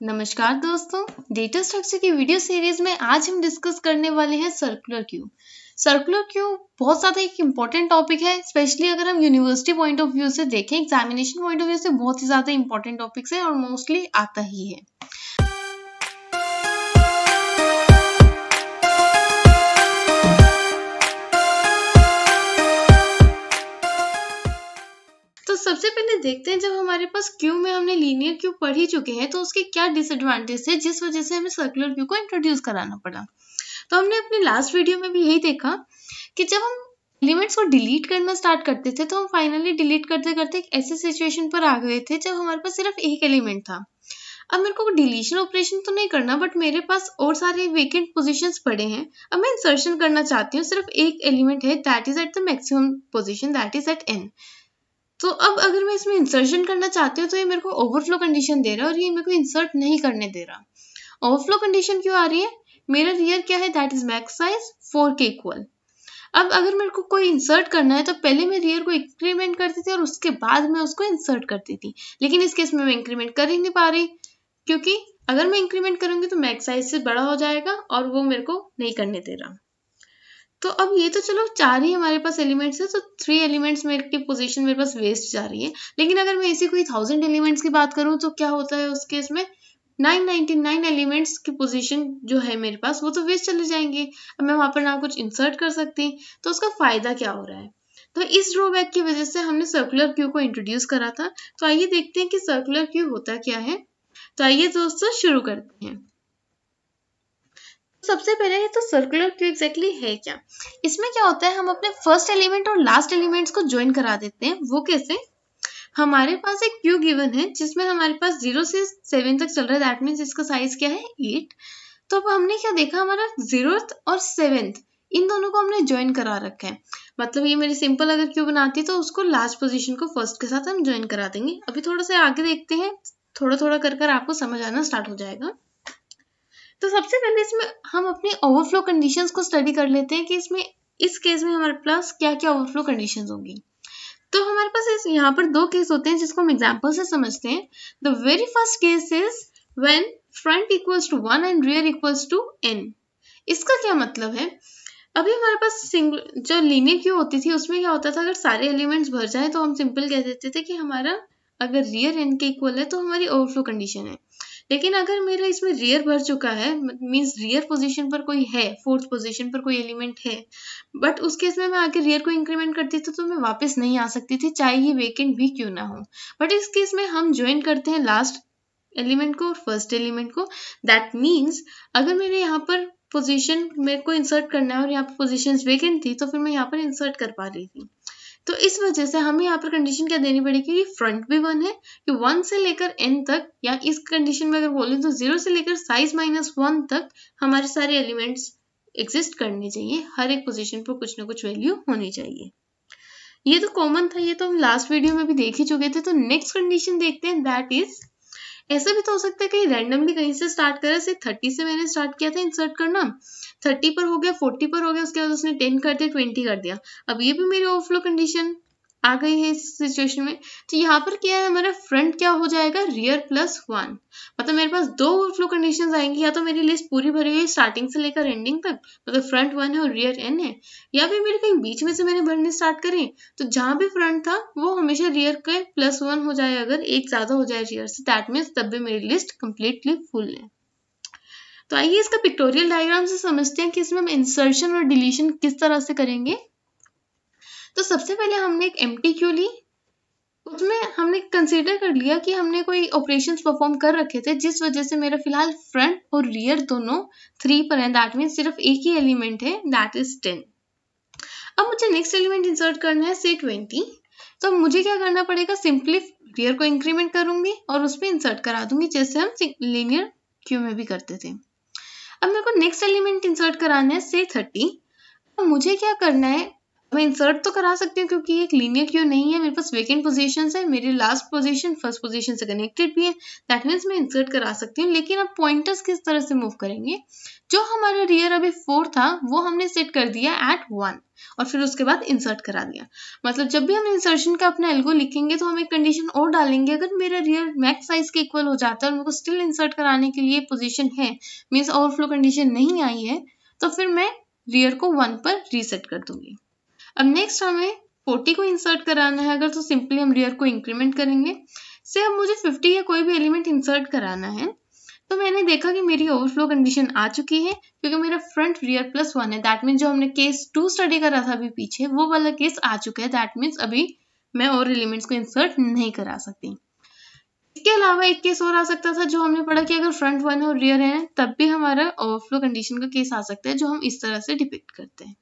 नमस्कार दोस्तों data structure की वीडियो सीरीज़ में आज हम डिस्कस करने वाले हैं सर्कुलर क्यू सर्कुलर क्यू बहुत ज़्यादा एक इंपॉर्टेंट टॉपिक है स्पेशली अगर हम यूनिवर्सिटी पॉइंट ऑफ़ व्यू से देखें एग्जामिनेशन पॉइंट ऑफ़ व्यू से बहुत ही ज़्यादा इंपॉर्टेंट टॉपिक्स है और मोस्टली आता ही है। सबसे पहले देखते हैं जब हमारे पास क्यू में हमने लीनियर क्यू पढ़ ही चुके हैं तो उसके क्या डिसएडवांटेज है जिस वजह से हमें सर्कुलर क्यू को इंट्रोड्यूस कराना पड़ा। तो हमने अपने लास्ट वीडियो में भी यही देखा कि जब हम एलिमेंट्स को डिलीट करना स्टार्ट करते थे तो हम फाइनली डिलीट करते करते एक ऐसे सिचुएशन पर आ गए थे, जब हमारे पास सिर्फ़ एक एलिमेंट था। अब मेरे को डिलीशन ऑपरेशन तो नहीं करना बट मेरे पास और सारे वेकेंट पोजीशंस पड़े हैं। अब मैं इंसर्शन करना चाहती हूँ, सिर्फ़ एक एलिमेंट है that is at the maximum position that is at N तो अब अगर मैं इसमें इंसर्शन करना चाहती हूँ तो ये मेरे को ओवरफ्लो कंडीशन दे रहा है और ये मेरे को इंसर्ट नहीं करने दे रहा। ओवरफ्लो कंडीशन क्यों आ रही है? मेरा रियर क्या है? That is max size four के इक्वल अब अगर मेरे को कोई इंसर्ट करना है तो पहले मैं रियर को इंक्रीमेंट करती थी और उसके बाद मैं उसको इंसर्ट करती थी। लेकिन इस केस में मैं इंक्रीमेंट कर ही नहीं पा रही, क्योंकि अगर मैं इंक्रीमेंट करूँगी तो मैक्स साइज़ से बड़ा हो जाएगा और वो मेरे को नहीं करने दे रहा। तो अब ये तो चलो चार ही हमारे पास एलिमेंट्स है तो थ्री एलिमेंट्स मेरे की पोजीशन मेरे पास वेस्ट जा रही है। लेकिन अगर मैं इसी कोई थाउज़ेंड एलिमेंट्स की बात करूँ तो क्या होता है उस केस में? 999 एलिमेंट्स की पोजीशन जो है मेरे पास, वो तो वेस्ट चले जाएँगे। अब मैं वहाँ पर ना कुछ इंसर्ट कर सकती तो उसका फ़ायदा क्या हो रहा है? तो इस ड्रॉबैक की वजह से हमने सर्कुलर क्यू को इंट्रोड्यूस करा था। तो आइए देखते हैं कि सर्कुलर क्यू होता क्या है। तो आइए दोस्तों शुरू करते हैं। सबसे पहले ये तो सर्कुलर क्यू एग्जैक्टली है क्या? इसमें क्या होता है, हम अपने फ़र्स्ट एलिमेंट और लास्ट एलिमेंट्स को ज्वाइन करा देते हैं। वो कैसे? हमारे पास एक क्यू गिवन है, जिसमें हमारे पास ज़ीरो से सेवन तक चल रहा है। दैट मीन्स इसका साइज़ क्या है? एट तो अब हमने क्या देखा? हमारा जीरोथ और सेवेंथ इन दोनों को हमने ज्वाइन करा रखा है। मतलब ये मेरी सिंपल अगर क्यू बनाती है तो उसको लास्ट पोजीशन को फ़र्स्ट के साथ हम ज्वाइन करा देंगे। अभी थोड़ा सा आगे देखते हैं थोड़ा थोड़ा कर कर आपको समझ आना स्टार्ट हो जाएगा। तो सबसे पहले इसमें हम अपनी ओवरफ्लो कंडीशंस को स्टडी कर लेते हैं कि इसमें, इस केस में हमारे पास क्या क्या ओवरफ्लो कंडीशंस होंगी। तो हमारे पास इस, यहाँ पर दो केस होते हैं जिसको हम एग्ज़ाम्पल से समझते हैं। The very first case is when front equals to one and rear equals to N इसका क्या मतलब है? अभी हमारे पास सिंगल जो लीनियर क्यू होती थी, उसमें क्या होता था? अगर सारे एलिमेंट्स भर जाए तो हम सिंपल कह देते थे कि हमारा, अगर रियर एन के इक्वल है तो हमारी ओवरफ्लो कंडीशन है। लेकिन अगर मेरा इसमें रियर भर चुका है मीन्स रियर पोजीशन पर कोई है फोर्थ पोजीशन पर कोई एलिमेंट है बट उस केस में मैं आगे रियर को इंक्रीमेंट करती थी तो मैं वापस नहीं आ सकती थी, चाहे ये वेकेंट भी क्यों ना हो। बट इस केस में हम ज्वाइन करते हैं लास्ट एलिमेंट को और फ़र्स्ट एलिमेंट को। दैट मीन्स अगर मेरे यहाँ पर पोजीशन मेरे को इंसर्ट करना है और यहाँ पर पोजीशन वेकेंट थी तो फिर मैं यहाँ पर इंसर्ट कर पा रही थी। तो इस वजह से हमें यहाँ पर कंडीशन क्या देनी पड़ेगी कि फ्रंट भी वन है, कि वन से लेकर एन तक, या इस कंडीशन में अगर बोलें तो ज़ीरो से लेकर साइज़ माइनस वन तक हमारे सारे एलिमेंट्स एग्जिस्ट करने चाहिए। हर एक पोजिशन पर कुछ ना कुछ वैल्यू होनी चाहिए। ये तो कॉमन था, ये तो हम लास्ट वीडियो में भी देख ही चुके थे। तो नेक्स्ट कंडीशन देखते हैं दैट इज़ ऐसा भी तो हो सकता है कहीं रैंडमली कहीं से स्टार्ट करें से थर्टी से मैंने स्टार्ट किया था इंसर्ट करना। थर्टी पर हो गया फोर्टी पर हो गया, उसके बाद उसने टेन कर दिया ट्वेंटी कर दिया। अब ये भी मेरी ओवरफ्लो कंडीशन आ गई है इस सिचुएशन में। तो यहाँ पर क्या है, हमारा फ्रंट क्या हो जाएगा? रियर प्लस वन मतलब मेरे पास दो ओवरफ्लो कंडीशंस आएँगी, या तो मेरी लिस्ट पूरी भरी हुई स्टार्टिंग से लेकर एंडिंग तक मतलब फ्रंट वन है और रियर एन है, या फिर मेरे कहीं बीच में से मैंने भरने स्टार्ट करें तो जहाँ भी फ्रंट था, वो हमेशा रियर के प्लस वन हो जाए, अगर एक ज़्यादा हो जाए रियर से दैट मीन्स तब भी मेरी लिस्ट कंप्लीटली फुल है। तो आइए इसका पिक्टोरियल डायग्राम से समझते हैं कि इसमें हम इंसर्शन और डिलीशन किस तरह से करेंगे। तो सबसे पहले हमने एक एम क्यू ली? उसमें हमने कंसीडर कर लिया कि हमने कोई ऑपरेशन परफॉर्म कर रखे थे, जिस वजह से मेरा फ़िलहाल फ्रंट और रियर दोनों थ्री पर है। दैट मीन सिर्फ़ एक ही एलिमेंट है दैट इज़ टेन अब मुझे नेक्स्ट एलिमेंट इंसर्ट करना है से ट्वेंटी तो मुझे क्या करना पड़ेगा? सिंपली रियर को इंक्रीमेंट करूँगी और उस पर इंसर्ट करा दूँगी, जैसे हम लीनियर क्यू में भी करते थे। अब मेरे को नेक्स्ट एलिमेंट इंसर्ट कराना है से थर्टी अब मुझे क्या करना है? मैं इंसर्ट तो करा सकती हूँ क्योंकि एक लीनियर क्यू नहीं है? मेरे पास वेकेंट पोजीशन है, मेरी लास्ट पोजीशन फ़र्स्ट पोजीशन से कनेक्टेड भी है। दैट मीन्स मैं इंसर्ट करा सकती हूँ। लेकिन अब पॉइंटर्स किस तरह से मूव करेंगे? जो हमारा रियर अभी फोर था, वो हमने सेट कर दिया एट वन और फिर उसके बाद इंसर्ट करा दिया। मतलब जब भी हम इंसर्शन का अपना एल्गो लिखेंगे तो हम एक कंडीशन और डालेंगे। अगर मेरा रियर मैक्स साइज़ के इक्वल हो जाता है और मेरे को स्टिल इंसर्ट कराने के लिए पोजीशन है मीन्स ओवरफ्लो कंडीशन नहीं आई है तो फिर मैं रियर को वन पर रीसेट कर दूँगी। अब नेक्स्ट हमें 40 को इंसर्ट कराना है। अगर तो सिंपली हम रियर को इंक्रीमेंट करेंगे। से अब मुझे 50 या कोई भी एलिमेंट इंसर्ट कराना है। तो मैंने देखा कि मेरी ओवरफ्लो कंडीशन आ चुकी है, क्योंकि मेरा फ्रंट रियर प्लस वन है। दैट मीन्स जो हमने केस टू स्टडी करा था अभी पीछे, वो वाला केस आ चुका है। दैट मीन्स अभी मैं और एलिमेंट्स को इंसर्ट नहीं करा सकती। इसके अलावा एक केस और आ सकता था, जो हमने पढ़ा कि अगर फ्रंट वन और रियर है, तब भी हमारा ओवरफ्लो कंडीशन का केस आ सकता है, जो हम इस तरह से डिपिक्ट करते हैं।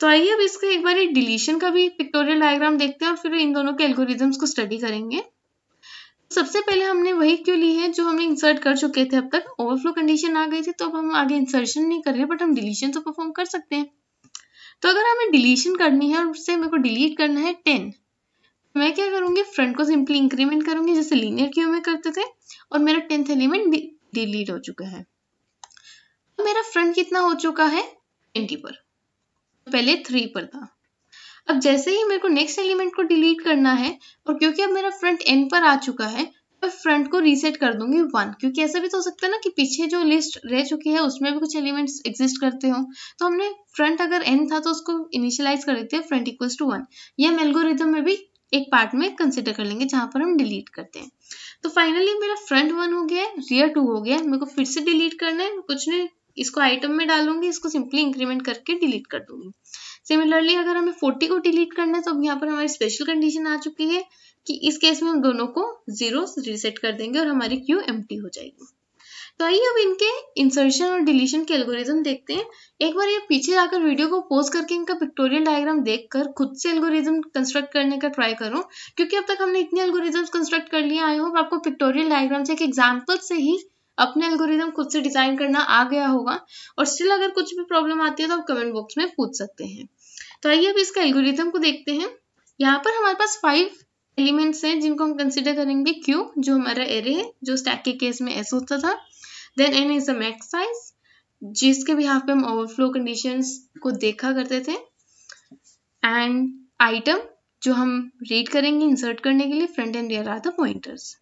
तो आइए अब इसका एक बार डिलीशन का भी पिक्टोरियल डायग्राम देखते हैं और फिर इन दोनों के एल्गोरिदम्स को स्टडी करेंगे। सबसे पहले हमने वही क्यों ली है जो हमने इंसर्ट कर चुके थे अब तक? ओवरफ्लो कंडीशन आ गई थी तो अब हम आगे इंसर्शन नहीं कर रहे बट हम डिलीशन तो परफॉर्म कर सकते हैं। तो अगर हमें डिलीशन करनी है और उससे मेरे को डिलीट करना है टेन मैं क्या करूँगी? फ्रंट को सिंपली इंक्रीमेंट करूँगी, जैसे लीनियर क्यू में करते थे, और मेरा टेंथ एलिमेंट डिलीट हो चुका है। मेरा फ्रंट कितना हो चुका है? ट्वेंटी पर। पहले थ्री पर था। अब जैसे ही मेरे को नेक्स्ट एलिमेंट को डिलीट करना है, और क्योंकि अब मेरा फ्रंट एन पर आ चुका है, मैं फ्रंट को रीसेट कर दूँगी वन क्योंकि ऐसा भी तो हो सकता है ना कि पीछे जो लिस्ट रह चुकी है, उसमें भी कुछ एलिमेंट्स एग्जिस्ट करते हो। तो हमने फ्रंट अगर एन था तो उसको इनिशियलाइज कर देते हैं फ्रंट इक्वल्स टू वन ये हम एल्गोरिथम में भी एक पार्ट में कंसिडर कर लेंगे, जहाँ पर हम डिलीट करते हैं। तो फाइनली मेरा फ्रंट वन हो गया रियर टू हो गया, मेरे को फिर से डिलीट करना है, कुछ नहीं इसको आइटम में डालूँगी, इसको सिंपली इंक्रीमेंट करके डिलीट कर दूँगी। सिमिलरली अगर हमें 40 को डिलीट करना है तो अब यहाँ पर हमारी स्पेशल कंडीशन आ चुकी है कि इस केस में हम दोनों को ज़ीरो रिसेट कर देंगे और हमारी क्यू एम हो जाएगी। तो आइए अब इनके इंसर्शन और डिलीशन के एल्गोरिज्म देखते हैं। एक बार ये पीछे जाकर वीडियो को पोज करके इनका पिक्टोरियल डायग्राम देखकर खुद से एल्गोरिज्म कंस्ट्रक्ट करने का ट्राई करो, क्योंकि अब तक हमने इतने एल्गोरिज्म कंस्ट्रक्ट कर लिए आई होप आपको पिक्टोरियल डायग्राम से एक एग्ज़ाम्पल से ही अपने एल्गोरिदम खुद से डिज़ाइन करना आ गया होगा और स्टिल अगर कुछ भी प्रॉब्लम आती है तो आप कमेंट बॉक्स में पूछ सकते हैं। तो आइए अब इसका एल्गोरिदम को देखते हैं। यहाँ पर हमारे पास फाइव एलिमेंट्स हैं जिनको हम कंसिडर करेंगे क्यू जो हमारा एरे है, जो स्टैक के केस में एस होता था। Then N is a max size जिसके यहाँ पे हम ओवरफ्लो कंडीशंस को देखा करते थे। एंड आइटम जो हम रीड करेंगे इंसर्ट करने के लिए front and rear are the pointers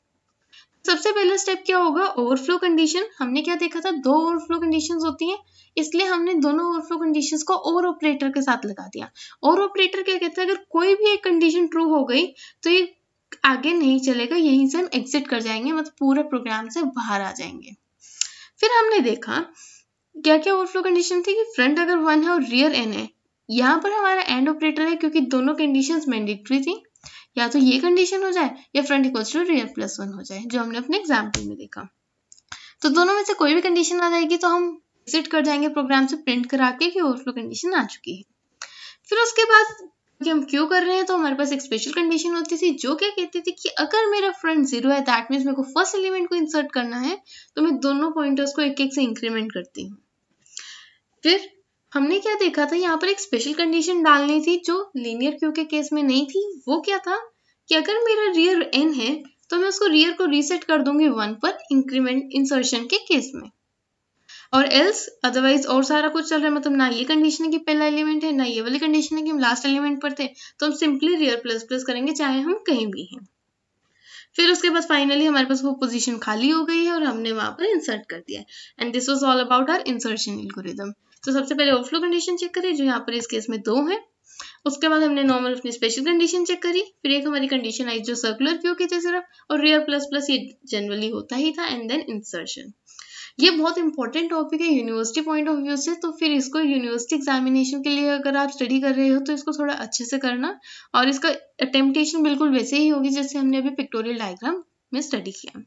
सबसे पहला स्टेप क्या होगा? ओवरफ्लो कंडीशन हमने क्या देखा था? दो ओवरफ्लो कंडीशंस होती हैं। इसलिए हमने दोनों ओवरफ्लो कंडीशंस को और ऑपरेटर के साथ लगा दिया। और ऑपरेटर क्या कहता है? अगर कोई भी एक कंडीशन ट्रू हो गई तो ये आगे नहीं चलेगा, यहीं से हम एग्जिट कर जाएँगे मतलब पूरे प्रोग्राम से बाहर आ जाएँगे। फिर हमने देखा क्या क्या ओवरफ्लो कंडीशन थी कि फ्रंट अगर वन है और रियर एन है, यहाँ पर हमारा एंड ऑपरेटर है, क्योंकि दोनों कंडीशंस मैंडेटरी थी। या तो ये कंडीशन हो जाए या front equals to rear plus one हो जाए, जो हमने अपने एग्ज़ाम्पल में देखा। तो दोनों में से कोई भी कंडीशन आ जाएगी तो हम एग्जिट कर जाएँगे प्रोग्राम से प्रिंट करा के कि ओवरफ्लो कंडीशन आ चुकी है। फिर उसके बाद कि हम क्यों कर रहे हैं तो हमारे पास एक स्पेशल कंडीशन होती थी, जो क्या कहती थी कि अगर मेरा फ्रंट ज़ीरो है दैट मीन्स मेरे को फ़र्स्ट एलिमेंट को इंसर्ट करना है तो मैं दोनों पॉइंटर्स को एक एक से इंक्रीमेंट करती हूँ। फिर हमने क्या देखा था? यहाँ पर एक स्पेशल कंडीशन डालनी थी जो लीनियर क्यू के केस में नहीं थी। वो क्या था? कि अगर मेरा रियर एन है तो मैं उसको रियर को रीसेट कर दूँगी वन पर इंक्रीमेंट इंसर्शन के केस में। और एल्स अदरवाइज़ और सारा कुछ चल रहा है। मतलब ना ये कंडीशन है कि पहला एलिमेंट है, ना ये वाली कंडीशन है कि हम लास्ट एलिमेंट पर थे। तो हम सिंपली रियर प्लस प्लस करेंगे, चाहे हम कहीं भी हैं। फिर उसके बाद फाइनली हमारे पास वो पोजीशन खाली हो गई है और हमने वहाँ पर इंसर्ट कर दिया and this was all about our insertion algorithm तो सबसे पहले ओवरफ्लो कंडीशन चेक करें, जो यहाँ पर इस केस में दो है। उसके बाद हमने नॉर्मल अपनी स्पेशल कंडीशन चेक करी। फिर एक हमारी कंडीशन आई जो सर्कुलर क्यू की थी सिर्फ़, और रियर प्लस प्लस ये जनरली होता ही था एंड देन इंसर्शन ये बहुत इंपॉर्टेंट टॉपिक है यूनिवर्सिटी पॉइंट ऑफ़ व्यू से तो फिर इसको यूनिवर्सिटी एग्जामिनेशन के लिए अगर आप स्टडी कर रहे हो तो इसको थोड़ा अच्छे से करना। और इसका अटेम्पटेशन बिल्कुल वैसे ही होगी, जैसे हमने अभी पिक्टोरियल डायग्राम में स्टडी किया।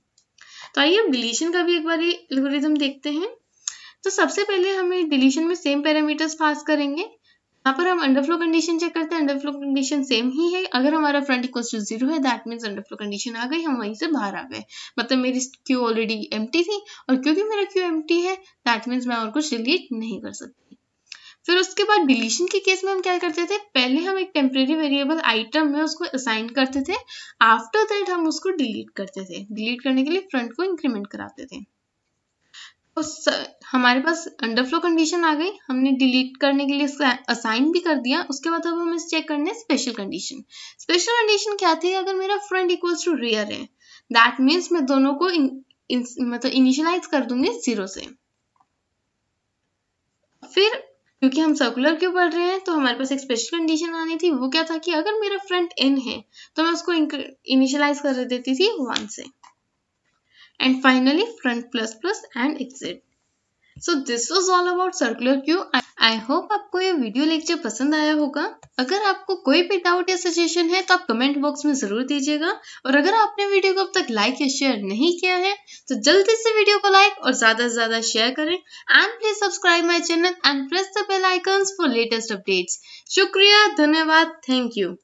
तो आइए अब डिलीशन का भी एक बार एल्गोरिज्म देखते हैं। तो सबसे पहले हमें डिलीशन में सेम पैरामीटर्स पास करेंगे। यहाँ पर हम अंडरफ्लो कंडीशन चेक करते हैं। अंडरफ्लो कंडीशन सेम ही है। अगर हमारा फ्रंट इक्वल टू ज़ीरो है दैट मीन्स अंडरफ्लो कंडीशन आ गई, हम वहीं से बाहर आ गए। मतलब मेरी क्यू ऑलरेडी एम थी और क्योंकि मेरा क्यू एम है दैट मीन्स मैं और कुछ डिलीट नहीं कर सकती। फिर उसके बाद डिलीशन के केस में हम क्या करते थे? पहले हम एक टेम्परेरी वेरिएबल आइटम में उसको असाइन करते थे। आफ्टर दैट हम उसको डिलीट करते थे। डिलीट करने के लिए फ्रंट को इंक्रीमेंट कराते थे। तो हमारे पास अंडरफ्लो कंडीशन आ गई। हमने डिलीट करने के लिए इसका असाइन भी कर दिया। उसके बाद अब हम इस चेक करने स्पेशल कंडीशन स्पेशल कंडीशन क्या थी? अगर मेरा फ्रंट इक्वल्स टू रियर है दैट मीन्स मैं दोनों को इन, इन, मतलब इनिशियलाइज कर दूँगी ज़ीरो से। फिर क्योंकि हम सर्कुलर क्यों पढ़ रहे हैं तो हमारे पास एक स्पेशल कंडीशन आनी थी। वो क्या था कि अगर मेरा फ्रंट इन है तो मैं उसको इनिशियलाइज कर देती थी वन से। And finally, front plus plus and exit. So, this was all about circular queue. I hope आपको ये वीडियो लेक्चर पसंद आया होगा. अगर आपको कोई भी डाउट या सजेशन है तो आप कमेंट बॉक्स में ज़रूर दीजिएगा. और अगर आपने वीडियो को अब तक लाइक या शेयर नहीं किया है तो जल्दी से वीडियो को लाइक और ज़्यादा से ज़्यादा शेयर करें. And please subscribe my channel and press the bell icons for latest updates शुक्रिया, धन्यवाद. Thank you